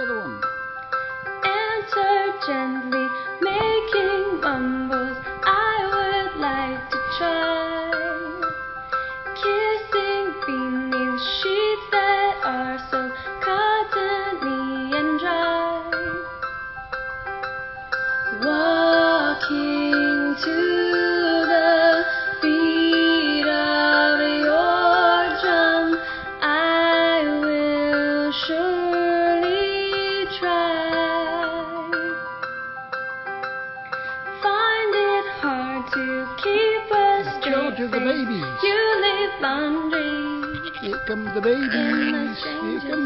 Here the other one. Gently, making mumbles. I would like to try kissing beneath sheets that are so cottony and dry. Walking to straight the babies. You leave Here come the babies. Here come